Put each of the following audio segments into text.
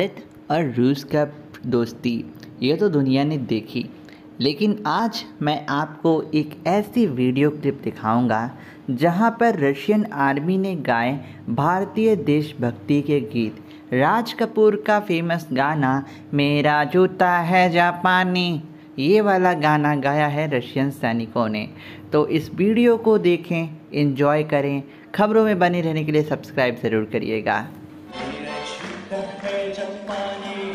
भारत और रूस का दोस्ती, ये तो दुनिया ने देखी। लेकिन आज मैं आपको एक ऐसी वीडियो क्लिप दिखाऊँगा, जहाँ पर रशियन आर्मी ने गाए भारतीय देशभक्ति के गीत। राज कपूर का फ़ेमस गाना, मेरा जूता है जापानी, ये वाला गाना गाया है रशियन सैनिकों ने। तो इस वीडियो को देखें इन्जॉय करें। खबरों में बने रहने के लिए सब्सक्राइब ज़रूर करिएगा। 목회장만이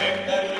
Amen.